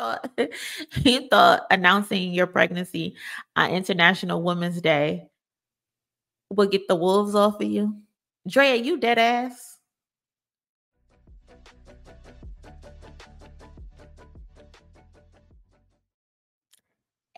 thought you thought announcing your pregnancy on International Women's Day would get the wolves off of you? Draya, you dead ass.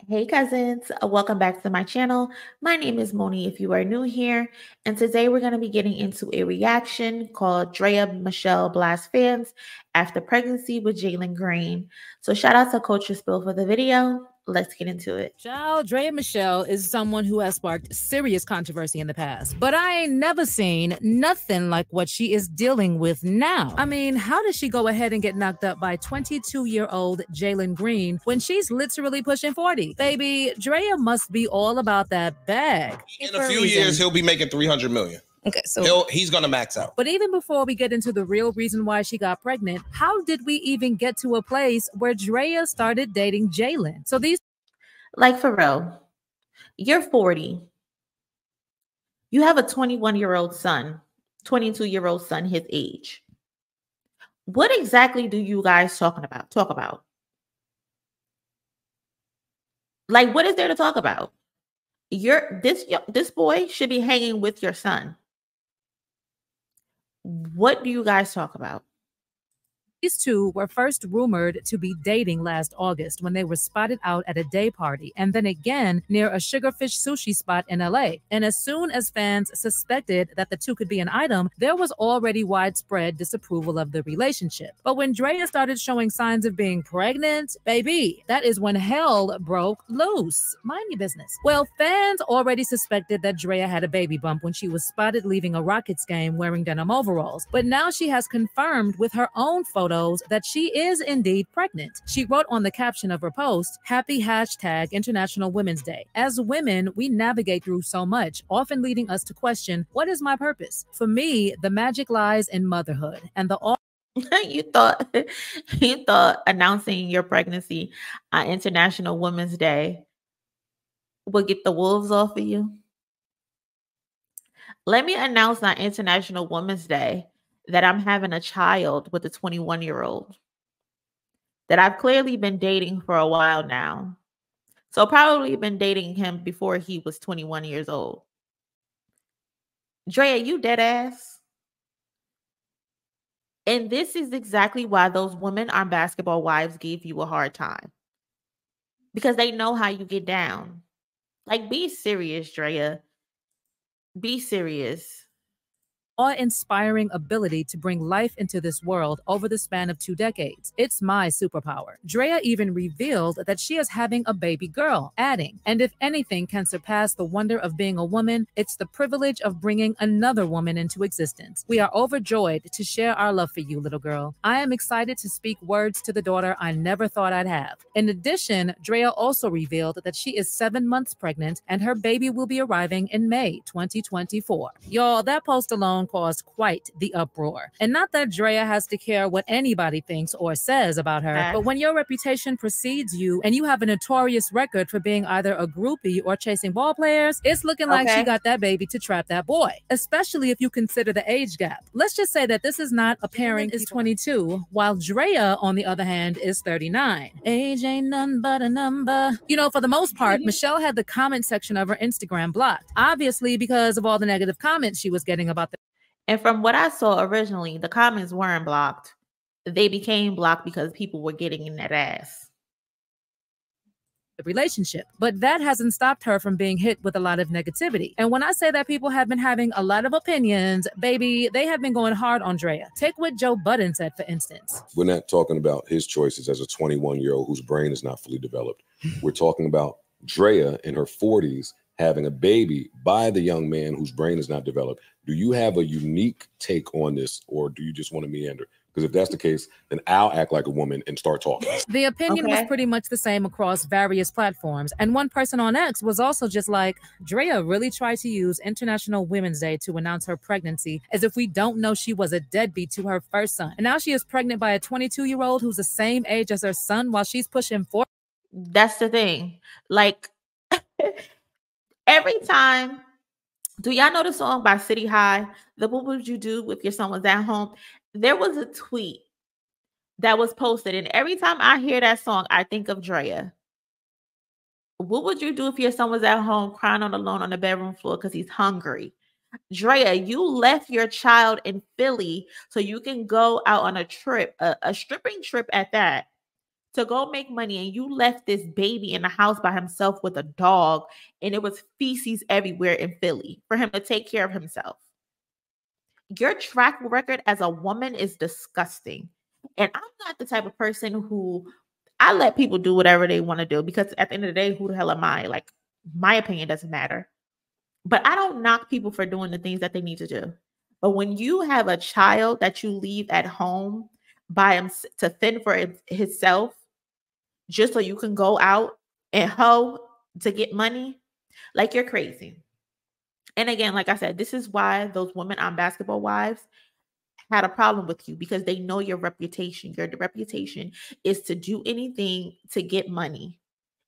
Hey cousins, uh, welcome back to my channel. My name is Monie if you are new here, and today we're going to be getting into a reaction called Draya Michele Blast fans after pregnancy with Jalen Green. So shout out to Culture Spill for the video let's get into it. Child, Draya Michele is someone who has sparked serious controversy in the past, but I ain't never seen nothing like what she is dealing with now. I mean, how does she go ahead and get knocked up by 22 year old Jalen Green when she's literally pushing 40? Baby, Draya must be all about that bag. In a few years, he'll be making 300 million. Okay, so He'll, he's gonna max out. But even before we get into the real reason why she got pregnant, how did we even get to a place where Draya started dating Jalen? So these, like for real, you're 40. You have a 21 year old son, 22 year old son, his age. What exactly do you guys talking about? Talk about? Like, what is there to talk about? Your this this boy should be hanging with your son. What do you guys talk about? These two were first rumored to be dating last August when they were spotted out at a day party and then again near a sugarfish sushi spot in LA. And as soon as fans suspected that the two could be an item, there was already widespread disapproval of the relationship. But when Draya started showing signs of being pregnant, baby, that is when hell broke loose. Mind your business. Well, fans already suspected that Draya had a baby bump when she was spotted leaving a Rockets game wearing denim overalls. But now she has confirmed with her own photo photos that she is indeed pregnant. She wrote on the caption of her post, Happy hashtag International Women's Day. As women, we navigate through so much, often leading us to question, what is my purpose? For me, the magic lies in motherhood and the all you thought you thought announcing your pregnancy on International Women's Day would get the wolves off of you? Let me announce on International Women's Day that I'm having a child with a 21 year old that I've clearly been dating for a while now. So probably been dating him before he was 21 years old. Draya, you dead ass. And this is exactly why those women on basketball wives gave you a hard time. Because they know how you get down. Like, be serious, Draya. Be serious awe-inspiring ability to bring life into this world over the span of two decades. It's my superpower. Draya even revealed that she is having a baby girl, adding, and if anything can surpass the wonder of being a woman, it's the privilege of bringing another woman into existence. We are overjoyed to share our love for you, little girl. I am excited to speak words to the daughter I never thought I'd have. In addition, Draya also revealed that she is seven months pregnant and her baby will be arriving in May 2024. Y'all, that post alone caused quite the uproar. And not that Draya has to care what anybody thinks or says about her, but when your reputation precedes you and you have a notorious record for being either a groupie or chasing ball players, it's looking like okay. she got that baby to trap that boy, especially if you consider the age gap. Let's just say that this is not a pairing is 22, while Draya, on the other hand, is 39. Age ain't none but a number. You know, for the most part, mm-hmm. Michele had the comment section of her Instagram blocked, obviously because of all the negative comments she was getting about the and from what I saw originally, the comments weren't blocked. They became blocked because people were getting in that ass. The relationship, but that hasn't stopped her from being hit with a lot of negativity. And when I say that people have been having a lot of opinions, baby, they have been going hard on Draya. Take what Joe Budden said, for instance. We're not talking about his choices as a 21 year old whose brain is not fully developed. We're talking about Draya in her 40s having a baby by the young man whose brain is not developed. Do you have a unique take on this, or do you just want to meander? Because if that's the case, then I'll act like a woman and start talking. The opinion okay. was pretty much the same across various platforms. And one person on X was also just like, Draya really tried to use International Women's Day to announce her pregnancy as if we don't know she was a deadbeat to her first son. And now she is pregnant by a 22 year old who's the same age as her son while she's pushing four. That's the thing. Like, every time do y'all know the song by City High? The what would you do if your son was at home? There was a tweet that was posted. And every time I hear that song, I think of Draya. What would you do if your son was at home crying on alone on the bedroom floor because he's hungry? Draya, you left your child in Philly so you can go out on a trip, a, a stripping trip at that, to go make money. And you left this baby in the house by himself with a dog, and it was feces everywhere in Philly for him to take care of himself. Your track record as a woman is disgusting. And I'm not the type of person who I let people do whatever they want to do because at the end of the day, who the hell am I? Like, my opinion doesn't matter. But I don't knock people for doing the things that they need to do. But when you have a child that you leave at home by him to fend for himself, just so you can go out and hoe to get money, like you're crazy. And again, like I said, this is why those women on basketball wives had a problem with you because they know your reputation. Your reputation is to do anything to get money.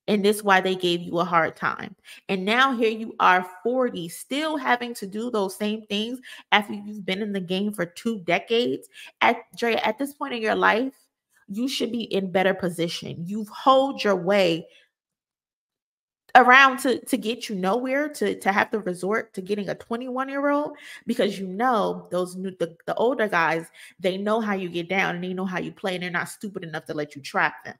And this is why they gave you a hard time. And now here you are 40, still having to do those same things after you've been in the game for two decades. At Draya, at this point in your life, you should be in better position. You've hold your way around to to get you nowhere to to have to resort to getting a 21 year old because you know those new the, the older guys they know how you get down and they know how you play and they're not stupid enough to let you trap them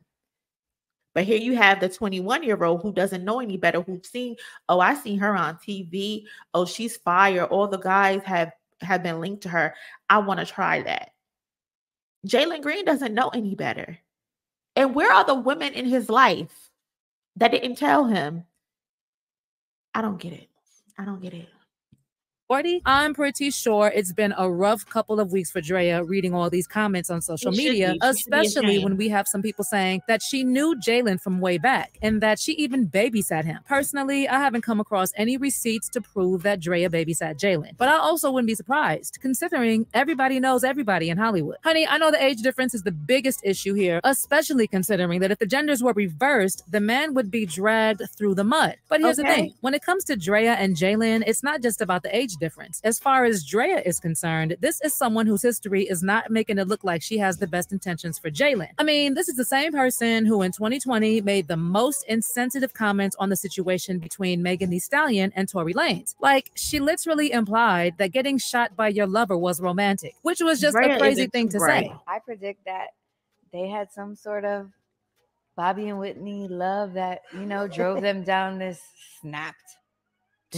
but here you have the 21 year old who doesn't know any better, who've seen, oh, I seen her on TV. Oh, she's fire. All the guys have have been linked to her. I want to try that. Jalen Green doesn't know any better. And where are the women in his life that didn't tell him? I don't get it. I don't get it. 40. I'm pretty sure it's been a rough couple of weeks for Draya reading all these comments on social media, especially when we have some people saying that she knew Jalen from way back and that she even babysat him. Personally, I haven't come across any receipts to prove that Draya babysat Jalen, but I also wouldn't be surprised considering everybody knows everybody in Hollywood. Honey, I know the age difference is the biggest issue here, especially considering that if the genders were reversed, the man would be dragged through the mud. But here's okay. the thing when it comes to Draya and Jalen, it's not just about the age difference. As far as Draya is concerned, this is someone whose history is not making it look like she has the best intentions for Jalen. I mean, this is the same person who in 2020 made the most insensitive comments on the situation between Megan Thee Stallion and Tory Lanez. Like, she literally implied that getting shot by your lover was romantic, which was just Draya a crazy thing to right. say. I predict that they had some sort of Bobby and Whitney love that, you know, drove them down this snapped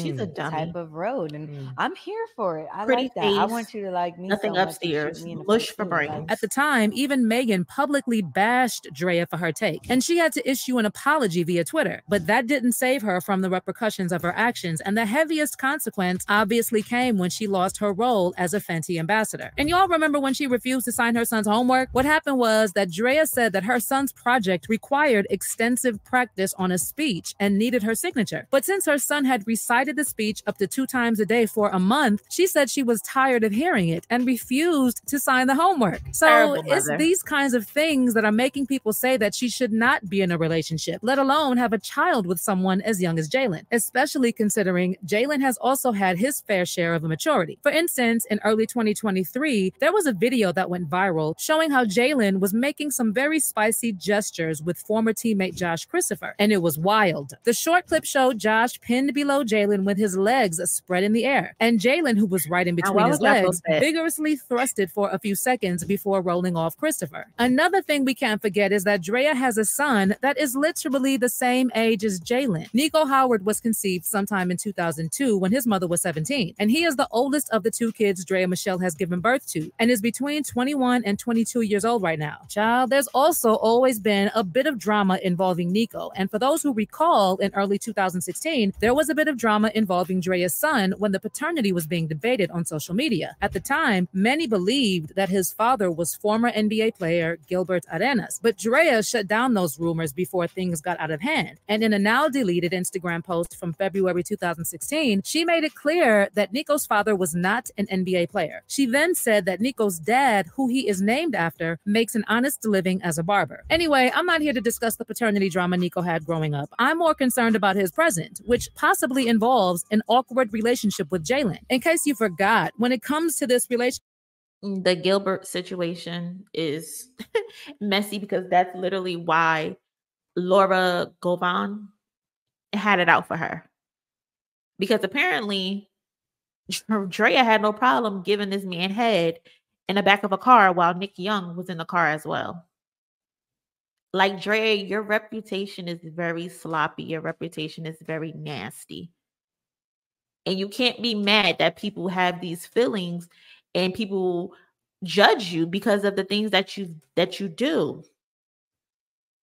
She's mm. a dummy. type of road, and mm. I'm here for it. I Pretty like that. Face, I want you to like me. Nothing so upstairs. Mush for brains. At the time, even Megan publicly bashed Draya for her take, and she had to issue an apology via Twitter. But that didn't save her from the repercussions of her actions, and the heaviest consequence obviously came when she lost her role as a Fenty ambassador. And y'all remember when she refused to sign her son's homework? What happened was that Draya said that her son's project required extensive practice on a speech and needed her signature. But since her son had recited recited the speech up to two times a day for a month, she said she was tired of hearing it and refused to sign the homework. So it's these kinds of things that are making people say that she should not be in a relationship, let alone have a child with someone as young as Jalen, especially considering Jalen has also had his fair share of maturity. For instance, in early 2023, there was a video that went viral showing how Jalen was making some very spicy gestures with former teammate Josh Christopher, and it was wild. The short clip showed Josh pinned below Jalen Jalen with his legs spread in the air. And Jalen, who was right in between his legs, vigorously thrusted for a few seconds before rolling off Christopher. Another thing we can't forget is that Draya has a son that is literally the same age as Jalen. Nico Howard was conceived sometime in 2002 when his mother was 17, and he is the oldest of the two kids Draya Michele has given birth to and is between 21 and 22 years old right now. Child, there's also always been a bit of drama involving Nico. And for those who recall, in early 2016, there was a bit of drama drama involving Draya's son when the paternity was being debated on social media. At the time, many believed that his father was former NBA player Gilbert Arenas, but Draya shut down those rumors before things got out of hand. And in a now deleted Instagram post from February 2016, she made it clear that Nico's father was not an NBA player. She then said that Nico's dad, who he is named after, makes an honest living as a barber. Anyway, I'm not here to discuss the paternity drama Nico had growing up. I'm more concerned about his present, which possibly involves involves an awkward relationship with Jalen. In case you forgot, when it comes to this relationship, the Gilbert situation is messy because that's literally why Laura Govan had it out for her. Because apparently Draya had no problem giving this man head in the back of a car while Nick Young was in the car as well. Like Dre, your reputation is very sloppy. Your reputation is very nasty. And you can't be mad that people have these feelings and people judge you because of the things that you that you do.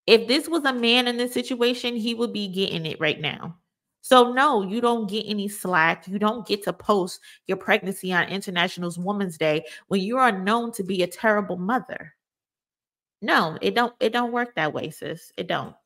If this was a man in this situation, he would be getting it right now. So no, you don't get any slack. You don't get to post your pregnancy on International Women's Day when you are known to be a terrible mother. No, it don't it don't work that way, sis. It don't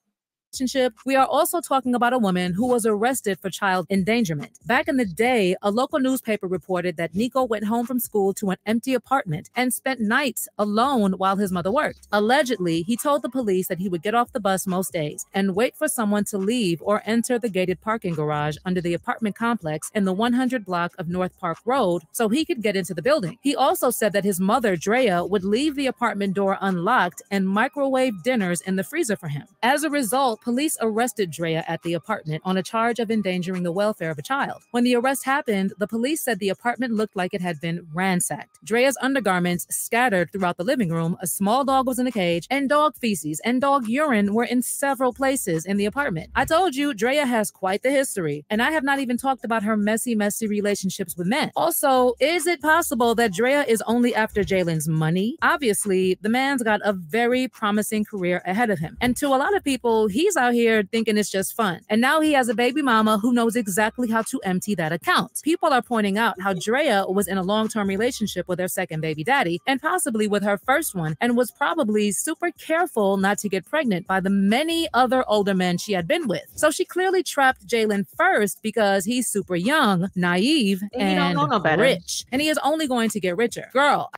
relationship, we are also talking about a woman who was arrested for child endangerment. Back in the day, a local newspaper reported that Nico went home from school to an empty apartment and spent nights alone while his mother worked. Allegedly, he told the police that he would get off the bus most days and wait for someone to leave or enter the gated parking garage under the apartment complex in the 100 block of North Park Road so he could get into the building. He also said that his mother, Draya, would leave the apartment door unlocked and microwave dinners in the freezer for him. As a result, police arrested Draya at the apartment on a charge of endangering the welfare of a child. When the arrest happened, the police said the apartment looked like it had been ransacked. Draya's undergarments scattered throughout the living room, a small dog was in a cage, and dog feces and dog urine were in several places in the apartment. I told you, Draya has quite the history, and I have not even talked about her messy, messy relationships with men. Also, is it possible that Draya is only after Jalen's money? Obviously, the man's got a very promising career ahead of him. And to a lot of people, he he's out here thinking it's just fun. And now he has a baby mama who knows exactly how to empty that account. People are pointing out how Draya was in a long term relationship with her second baby daddy and possibly with her first one and was probably super careful not to get pregnant by the many other older men she had been with. So she clearly trapped Jalen first because he's super young, naive, and, and no rich. And he is only going to get richer. Girl,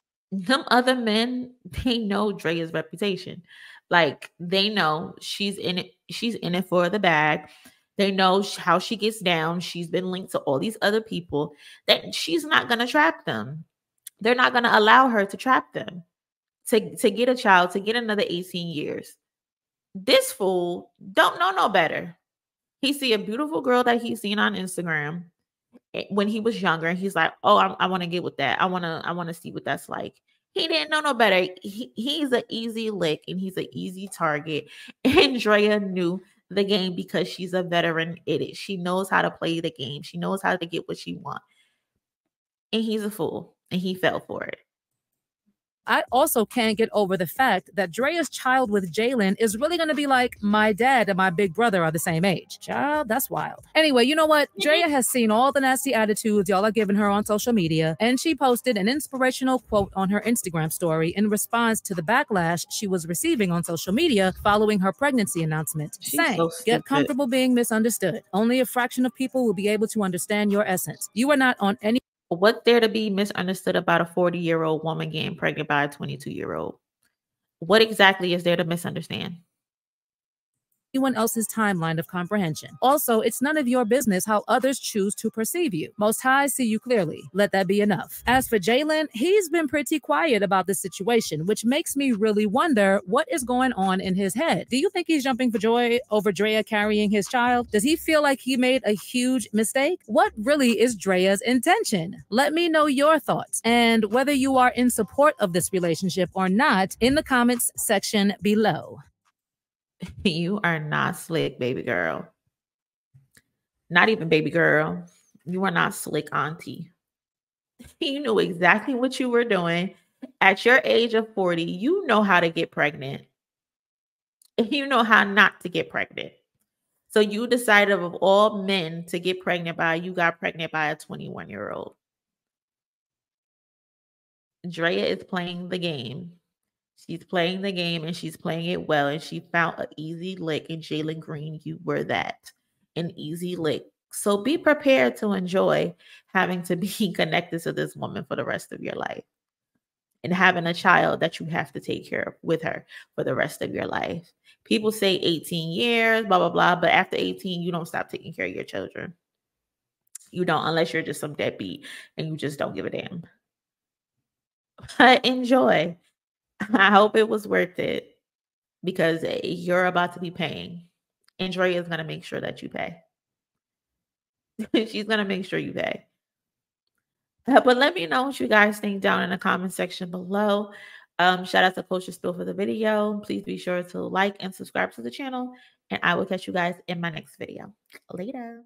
some other men, they know Draya's reputation. Like they know she's in it, she's in it for the bag. They know how she gets down. She's been linked to all these other people that she's not going to trap them. They're not going to allow her to trap them to, to get a child, to get another 18 years. This fool don't know no better. He see a beautiful girl that he's seen on Instagram eh, when he was younger, and he's like, "Oh, I, I want to get with that. I want to. I want to see what that's like." He didn't know no better. He, he's an easy lick and he's an easy target. Andrea knew the game because she's a veteran it. She knows how to play the game. She knows how to get what she wants. And he's a fool and he fell for it. I also can't get over the fact that Draya's child with Jalen is really going to be like my dad and my big brother are the same age. Child, that's wild. Anyway, you know what? Draya has seen all the nasty attitudes y'all are giving her on social media, and she posted an inspirational quote on her Instagram story in response to the backlash she was receiving on social media following her pregnancy announcement. She's saying, so Get comfortable being misunderstood. Only a fraction of people will be able to understand your essence. You are not on any what's there to be misunderstood about a 40 year old woman getting pregnant by a 22 year old? What exactly is there to misunderstand? Anyone else's timeline of comprehension. Also, it's none of your business how others choose to perceive you. Most High see you clearly. Let that be enough. As for Jalen, he's been pretty quiet about the situation, which makes me really wonder what is going on in his head. Do you think he's jumping for joy over Draya carrying his child? Does he feel like he made a huge mistake? What really is Draya's intention? Let me know your thoughts and whether you are in support of this relationship or not in the comments section below. you are not slick, baby girl. Not even baby girl. You are not slick, auntie. You knew exactly what you were doing. At your age of 40, you know how to get pregnant. You know how not to get pregnant. So you decided of all men to get pregnant by, you got pregnant by a 21 year old. Draya is playing the game. She's playing the game and she's playing it well. And she found an easy lick. And Jalen Green, you were that an easy lick. So be prepared to enjoy having to be connected to this woman for the rest of your life and having a child that you have to take care of with her for the rest of your life. People say 18 years, blah, blah, blah. But after 18, you don't stop taking care of your children. You don't, unless you're just some deadbeat and you just don't give a damn. but enjoy. I hope it was worth it because eh, you're about to be paying. Andrea is going to make sure that you pay. She's going to make sure you pay. Uh, but let me know what you guys think down in the comment section below. Um, shout out to Culture Spill for the video. Please be sure to like and subscribe to the channel. And I will catch you guys in my next video. Later.